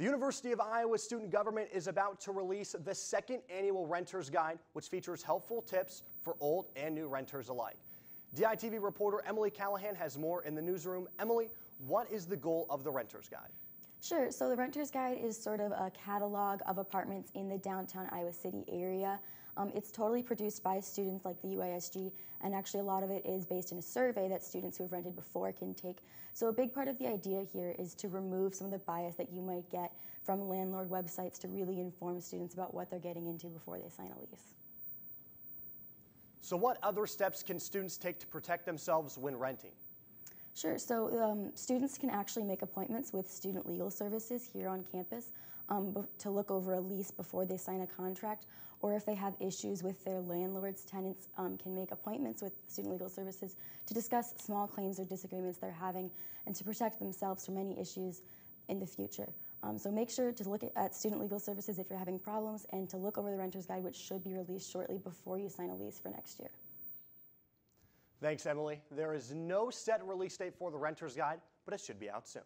The University of Iowa student government is about to release the second annual Renter's Guide, which features helpful tips for old and new renters alike. DITV reporter Emily Callahan has more in the newsroom. Emily, what is the goal of the Renter's Guide? Sure. So the Renter's Guide is sort of a catalog of apartments in the downtown Iowa City area. Um, it's totally produced by students like the UISG, and actually a lot of it is based in a survey that students who have rented before can take. So a big part of the idea here is to remove some of the bias that you might get from landlord websites to really inform students about what they're getting into before they sign a lease. So what other steps can students take to protect themselves when renting? Sure. So um, students can actually make appointments with student legal services here on campus um, to look over a lease before they sign a contract, or if they have issues with their landlords, tenants um, can make appointments with student legal services to discuss small claims or disagreements they're having and to protect themselves from any issues in the future. Um, so make sure to look at student legal services if you're having problems and to look over the renter's guide, which should be released shortly before you sign a lease for next year. Thanks, Emily. There is no set release date for the Renter's Guide, but it should be out soon.